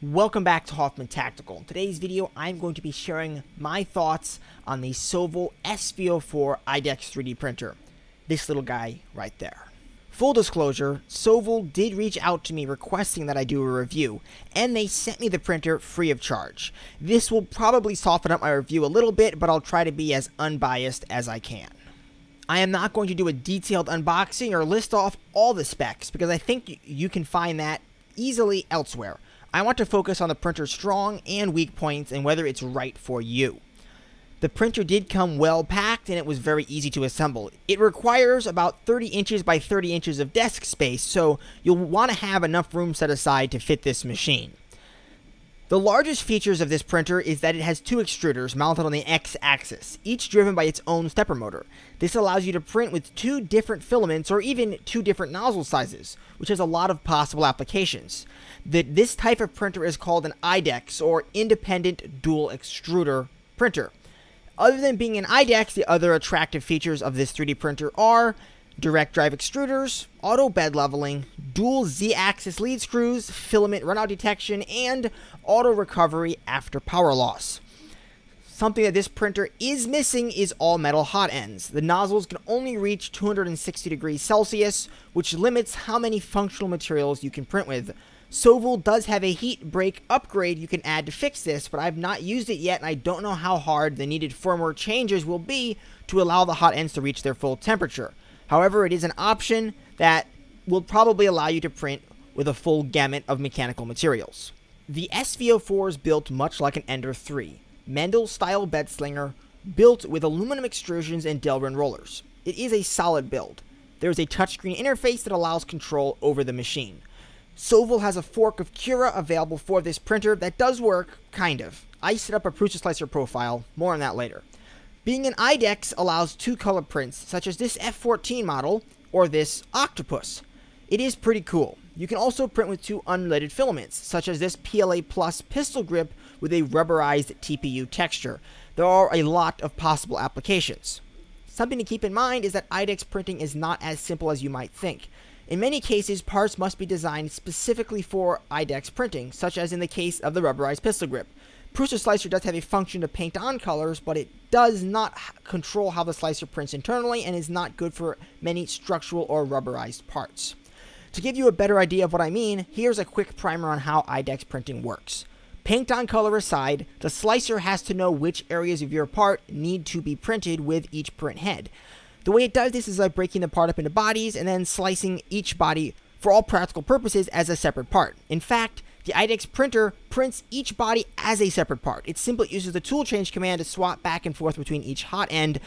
Welcome back to Hoffman Tactical. In today's video, I'm going to be sharing my thoughts on the Sovol SV04 IDEX 3D printer. This little guy right there. Full disclosure, Sovol did reach out to me requesting that I do a review, and they sent me the printer free of charge. This will probably soften up my review a little bit, but I'll try to be as unbiased as I can. I am not going to do a detailed unboxing or list off all the specs, because I think you can find that easily elsewhere. I want to focus on the printer's strong and weak points and whether it's right for you. The printer did come well packed and it was very easy to assemble. It requires about 30 inches by 30 inches of desk space, so you'll want to have enough room set aside to fit this machine. The largest features of this printer is that it has two extruders mounted on the x-axis, each driven by its own stepper motor. This allows you to print with two different filaments or even two different nozzle sizes, which has a lot of possible applications. The, this type of printer is called an IDEX, or Independent Dual Extruder Printer. Other than being an IDEX, the other attractive features of this 3D printer are direct drive extruders, auto bed leveling, dual Z-axis lead screws, filament runout detection, and auto recovery after power loss. Something that this printer is missing is all metal hot ends. The nozzles can only reach 260 degrees Celsius, which limits how many functional materials you can print with. Sovol does have a heat break upgrade you can add to fix this, but I've not used it yet and I don't know how hard the needed firmware changes will be to allow the hot ends to reach their full temperature. However, it is an option that will probably allow you to print with a full gamut of mechanical materials. The SV04 is built much like an Ender 3, Mendel style bed slinger, built with aluminum extrusions and Delrin rollers. It is a solid build. There is a touchscreen interface that allows control over the machine. Sovol has a fork of Cura available for this printer that does work, kind of. I set up a Prusa Slicer profile, more on that later. Being an IDEX allows two color prints, such as this F14 model or this Octopus. It is pretty cool. You can also print with two unrelated filaments, such as this PLA Plus pistol grip with a rubberized TPU texture. There are a lot of possible applications. Something to keep in mind is that IDEX printing is not as simple as you might think. In many cases, parts must be designed specifically for IDEX printing, such as in the case of the rubberized pistol grip. Prusa Slicer does have a function to paint on colors, but it does not control how the slicer prints internally and is not good for many structural or rubberized parts. To give you a better idea of what I mean, here's a quick primer on how IDEX printing works. Paint on color aside, the slicer has to know which areas of your part need to be printed with each print head. The way it does this is by breaking the part up into bodies and then slicing each body for all practical purposes as a separate part. In fact, the IDEX printer prints each body as a separate part. It simply uses the tool change command to swap back and forth between each hot end.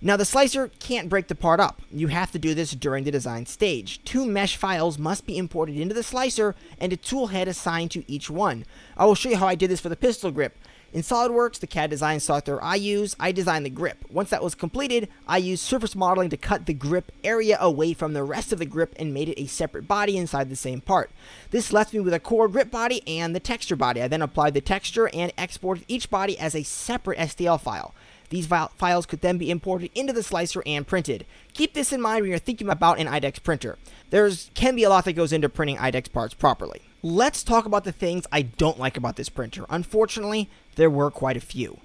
Now the slicer can't break the part up. You have to do this during the design stage. Two mesh files must be imported into the slicer and a tool head assigned to each one. I will show you how I did this for the pistol grip. In SolidWorks, the CAD design software I use, I designed the grip. Once that was completed, I used surface modeling to cut the grip area away from the rest of the grip and made it a separate body inside the same part. This left me with a core grip body and the texture body. I then applied the texture and exported each body as a separate STL file. These files could then be imported into the slicer and printed. Keep this in mind when you're thinking about an IDEX printer. There can be a lot that goes into printing IDEX parts properly. Let's talk about the things I don't like about this printer. Unfortunately, there were quite a few.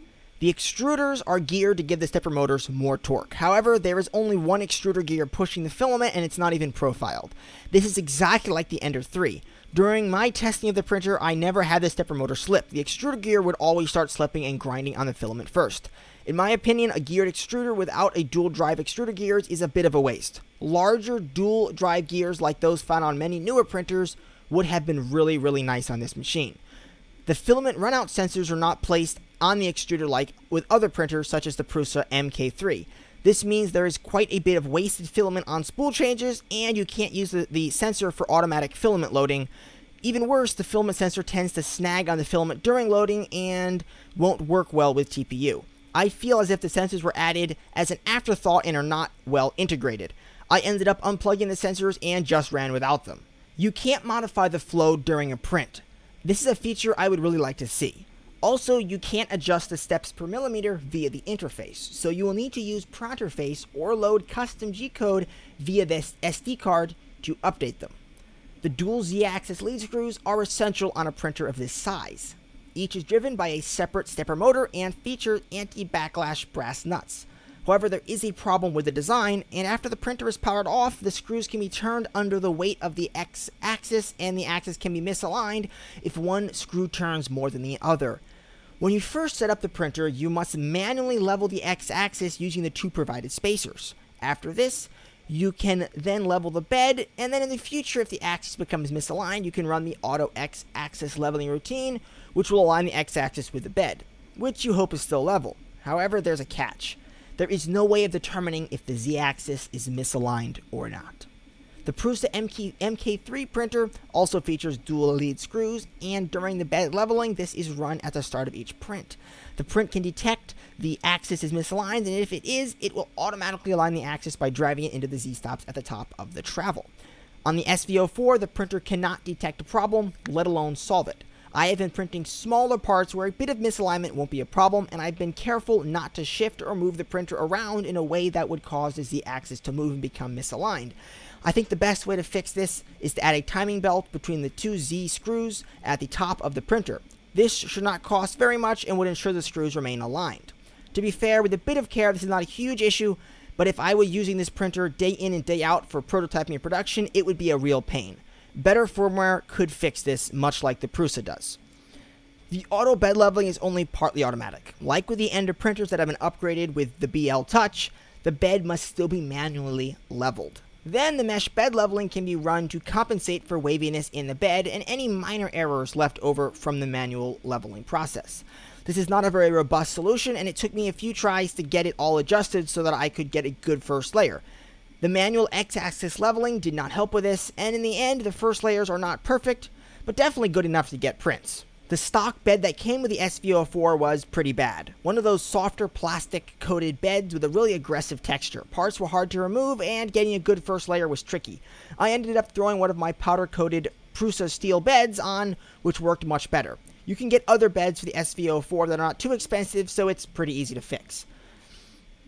The extruders are geared to give the stepper motors more torque. However, there is only one extruder gear pushing the filament and it's not even profiled. This is exactly like the Ender 3. During my testing of the printer, I never had the stepper motor slip. The extruder gear would always start slipping and grinding on the filament first. In my opinion, a geared extruder without a dual drive extruder gears is a bit of a waste. Larger dual drive gears like those found on many newer printers would have been really, really nice on this machine. The filament runout sensors are not placed on the extruder like with other printers such as the Prusa MK3. This means there is quite a bit of wasted filament on spool changes and you can't use the, the sensor for automatic filament loading. Even worse, the filament sensor tends to snag on the filament during loading and won't work well with TPU. I feel as if the sensors were added as an afterthought and are not well integrated. I ended up unplugging the sensors and just ran without them. You can't modify the flow during a print. This is a feature I would really like to see. Also, you can't adjust the steps per millimeter via the interface, so you will need to use Pronterface or load custom G-code via this SD card to update them. The dual Z-axis lead screws are essential on a printer of this size. Each is driven by a separate stepper motor and feature anti-backlash brass nuts. However, there is a problem with the design, and after the printer is powered off, the screws can be turned under the weight of the X axis, and the axis can be misaligned if one screw turns more than the other. When you first set up the printer, you must manually level the X axis using the two provided spacers. After this, you can then level the bed, and then in the future, if the axis becomes misaligned, you can run the auto X axis leveling routine, which will align the X axis with the bed, which you hope is still level. However, there's a catch. There is no way of determining if the Z axis is misaligned or not. The Prusa MK, MK3 printer also features dual lead screws, and during the bed leveling, this is run at the start of each print. The print can detect the axis is misaligned, and if it is, it will automatically align the axis by driving it into the Z-stops at the top of the travel. On the SV04, the printer cannot detect a problem, let alone solve it. I have been printing smaller parts where a bit of misalignment won't be a problem, and I've been careful not to shift or move the printer around in a way that would cause the Z-axis to move and become misaligned. I think the best way to fix this is to add a timing belt between the two Z screws at the top of the printer. This should not cost very much and would ensure the screws remain aligned. To be fair, with a bit of care, this is not a huge issue, but if I were using this printer day in and day out for prototyping and production, it would be a real pain. Better firmware could fix this, much like the Prusa does. The auto bed leveling is only partly automatic. Like with the Ender printers that have been upgraded with the BL Touch, the bed must still be manually leveled. Then the mesh bed leveling can be run to compensate for waviness in the bed and any minor errors left over from the manual leveling process. This is not a very robust solution and it took me a few tries to get it all adjusted so that I could get a good first layer. The manual x-axis leveling did not help with this, and in the end the first layers are not perfect, but definitely good enough to get prints. The stock bed that came with the SV04 was pretty bad. One of those softer plastic coated beds with a really aggressive texture. Parts were hard to remove and getting a good first layer was tricky. I ended up throwing one of my powder coated Prusa steel beds on, which worked much better. You can get other beds for the SV04 that are not too expensive, so it's pretty easy to fix.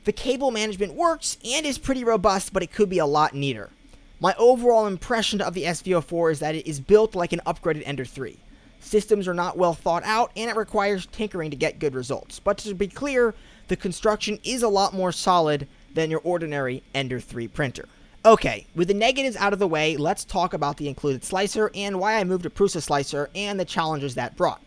The cable management works and is pretty robust, but it could be a lot neater. My overall impression of the SV04 is that it is built like an upgraded Ender 3. Systems are not well thought out, and it requires tinkering to get good results. But to be clear, the construction is a lot more solid than your ordinary Ender 3 printer. Okay, with the negatives out of the way, let's talk about the included slicer and why I moved to Prusa Slicer and the challenges that brought.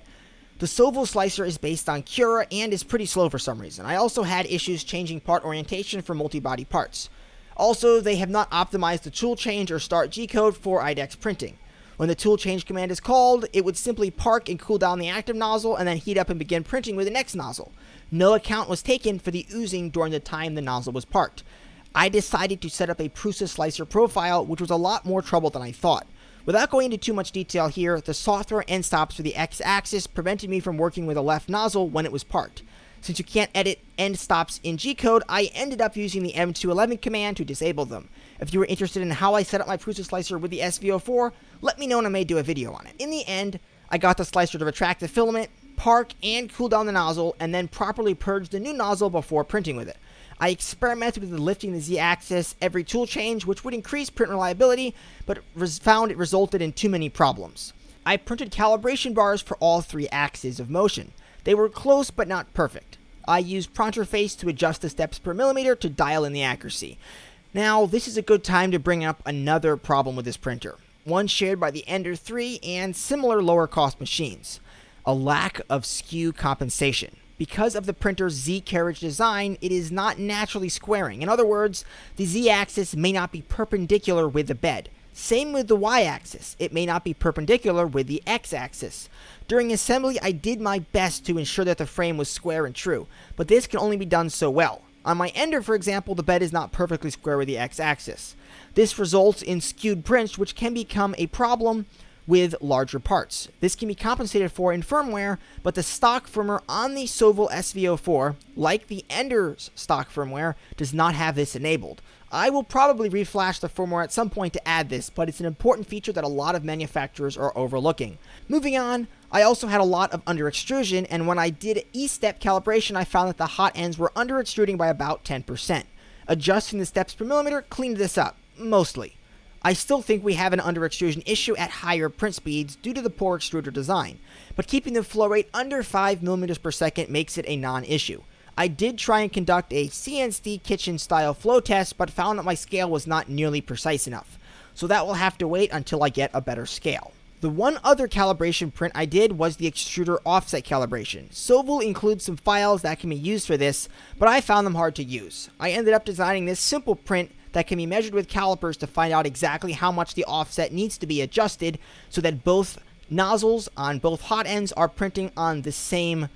The Sovol slicer is based on Cura and is pretty slow for some reason. I also had issues changing part orientation for multi-body parts. Also, they have not optimized the tool change or start G-code for IDEX printing. When the tool change command is called, it would simply park and cool down the active nozzle and then heat up and begin printing with the next nozzle. No account was taken for the oozing during the time the nozzle was parked. I decided to set up a Prusa slicer profile, which was a lot more trouble than I thought. Without going into too much detail here, the software end stops for the x-axis prevented me from working with a left nozzle when it was parked. Since you can't edit end stops in G-code, I ended up using the M211 command to disable them. If you were interested in how I set up my Prusa slicer with the SV04, let me know and I may do a video on it. In the end, I got the slicer to retract the filament, park and cool down the nozzle, and then properly purge the new nozzle before printing with it. I experimented with lifting the z-axis every tool change, which would increase print reliability, but found it resulted in too many problems. I printed calibration bars for all three axes of motion. They were close but not perfect. I used Pronterface to adjust the steps per millimeter to dial in the accuracy. Now, this is a good time to bring up another problem with this printer, one shared by the Ender 3 and similar lower cost machines a lack of skew compensation. Because of the printer's Z carriage design, it is not naturally squaring. In other words, the Z axis may not be perpendicular with the bed. Same with the Y axis, it may not be perpendicular with the X axis. During assembly, I did my best to ensure that the frame was square and true, but this can only be done so well. On my Ender, for example, the bed is not perfectly square with the x-axis. This results in skewed prints, which can become a problem with larger parts. This can be compensated for in firmware, but the stock firmware on the Sovol SV04, like the Ender's stock firmware, does not have this enabled. I will probably reflash the firmware at some point to add this, but it's an important feature that a lot of manufacturers are overlooking. Moving on, I also had a lot of under extrusion, and when I did E-step calibration, I found that the hot ends were under extruding by about 10%. Adjusting the steps per millimeter cleaned this up, mostly. I still think we have an under extrusion issue at higher print speeds due to the poor extruder design, but keeping the flow rate under 5mm per second makes it a non-issue. I did try and conduct a CNC kitchen style flow test, but found that my scale was not nearly precise enough. So that will have to wait until I get a better scale. The one other calibration print I did was the extruder offset calibration. Sovol includes some files that can be used for this, but I found them hard to use. I ended up designing this simple print that can be measured with calipers to find out exactly how much the offset needs to be adjusted so that both nozzles on both hot ends are printing on the same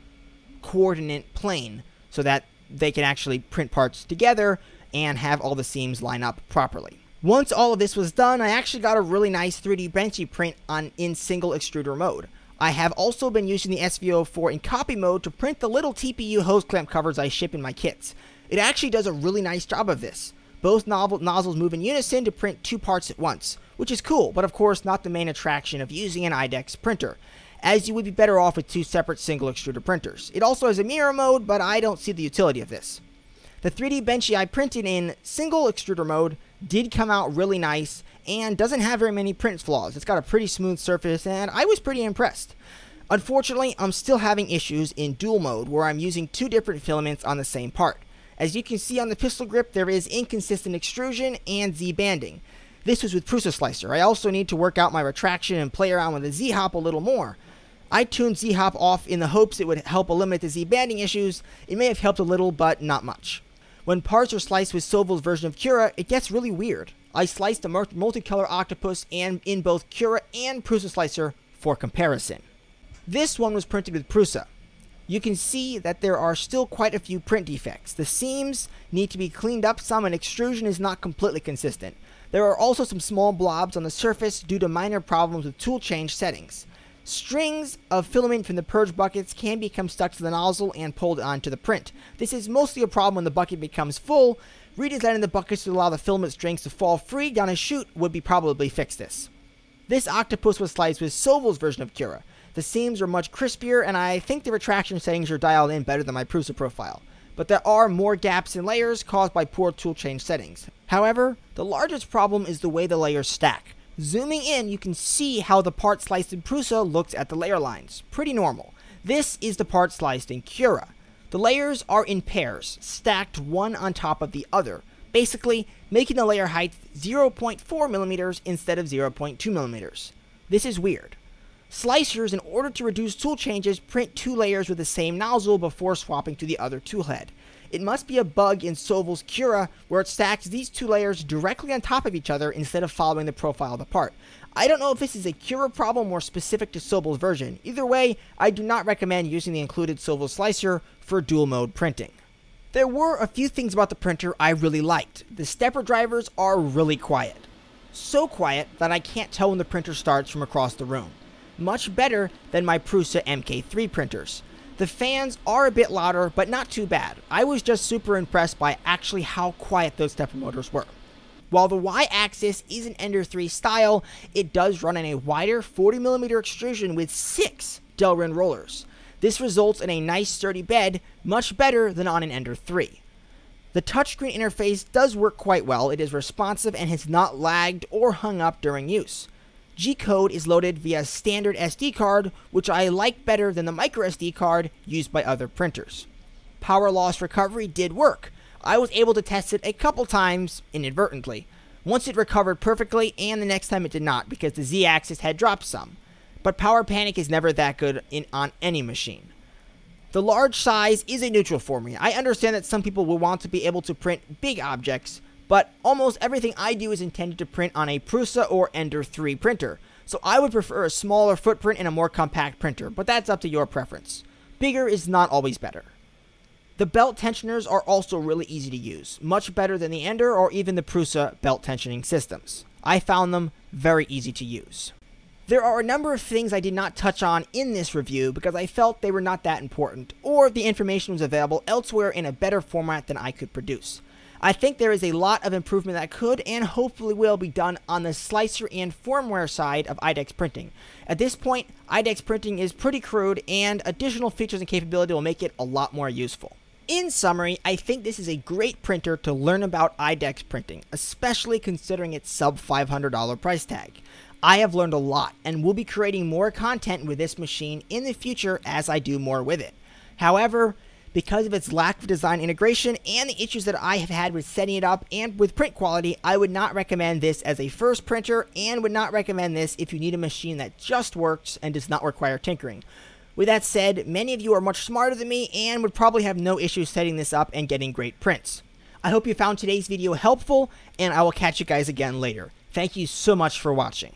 coordinate plane so that they can actually print parts together and have all the seams line up properly. Once all of this was done, I actually got a really nice 3D Benchy print on in single extruder mode. I have also been using the SV04 in copy mode to print the little TPU hose clamp covers I ship in my kits. It actually does a really nice job of this. Both nozzles move in unison to print two parts at once, which is cool, but of course not the main attraction of using an IDEX printer, as you would be better off with two separate single extruder printers. It also has a mirror mode, but I don't see the utility of this. The 3D Benchy I printed in single extruder mode did come out really nice and doesn't have very many print flaws. It's got a pretty smooth surface and I was pretty impressed. Unfortunately, I'm still having issues in dual mode where I'm using two different filaments on the same part. As you can see on the pistol grip, there is inconsistent extrusion and Z-banding. This was with Prusa Slicer. I also need to work out my retraction and play around with the Z-hop a little more. I tuned Z-hop off in the hopes it would help eliminate the Z-banding issues. It may have helped a little, but not much. When parts are sliced with Sovol's version of Cura, it gets really weird. I sliced a multicolor octopus and in both Cura and Prusa Slicer for comparison. This one was printed with Prusa. You can see that there are still quite a few print defects. The seams need to be cleaned up some and extrusion is not completely consistent. There are also some small blobs on the surface due to minor problems with tool change settings. Strings of filament from the purge buckets can become stuck to the nozzle and pulled onto the print. This is mostly a problem when the bucket becomes full. Redesigning the buckets to allow the filament strings to fall free down a chute would be probably fix this. This octopus was sliced with Sovol's version of Cura. The seams are much crispier, and I think the retraction settings are dialed in better than my Prusa profile. But there are more gaps in layers caused by poor tool change settings. However, the largest problem is the way the layers stack. Zooming in, you can see how the part sliced in Prusa looks at the layer lines. Pretty normal. This is the part sliced in Cura. The layers are in pairs, stacked one on top of the other, basically making the layer height 0.4 millimeters instead of 0.2 millimeters. This is weird. Slicers, in order to reduce tool changes, print two layers with the same nozzle before swapping to the other tool head. It must be a bug in Sovol's Cura where it stacks these two layers directly on top of each other instead of following the profile of the part. I don't know if this is a Cura problem or specific to Sovol's version. Either way, I do not recommend using the included Sovol slicer for dual mode printing. There were a few things about the printer I really liked. The stepper drivers are really quiet. So quiet that I can't tell when the printer starts from across the room. Much better than my Prusa MK3 printers. The fans are a bit louder, but not too bad. I was just super impressed by actually how quiet those stepper motors were. While the Y-axis is an Ender 3 style, it does run in a wider 40mm extrusion with 6 Delrin rollers. This results in a nice sturdy bed, much better than on an Ender 3. The touchscreen interface does work quite well, it is responsive and has not lagged or hung up during use. G-code is loaded via standard SD card, which I like better than the micro SD card used by other printers. Power loss recovery did work. I was able to test it a couple times inadvertently. Once it recovered perfectly, and the next time it did not because the Z-axis had dropped some. But Power Panic is never that good in, on any machine. The large size is a neutral for me. I understand that some people will want to be able to print big objects, but almost everything I do is intended to print on a Prusa or Ender 3 printer, so I would prefer a smaller footprint and a more compact printer, but that's up to your preference. Bigger is not always better. The belt tensioners are also really easy to use, much better than the Ender or even the Prusa belt tensioning systems. I found them very easy to use. There are a number of things I did not touch on in this review because I felt they were not that important, or the information was available elsewhere in a better format than I could produce. I think there is a lot of improvement that could and hopefully will be done on the slicer and firmware side of IDEX printing. At this point, IDEX printing is pretty crude and additional features and capability will make it a lot more useful. In summary, I think this is a great printer to learn about IDEX printing, especially considering its sub $500 price tag. I have learned a lot and will be creating more content with this machine in the future as I do more with it. However, because of its lack of design integration and the issues that I have had with setting it up and with print quality, I would not recommend this as a first printer and would not recommend this if you need a machine that just works and does not require tinkering. With that said, many of you are much smarter than me and would probably have no issues setting this up and getting great prints. I hope you found today's video helpful, and I will catch you guys again later. Thank you so much for watching.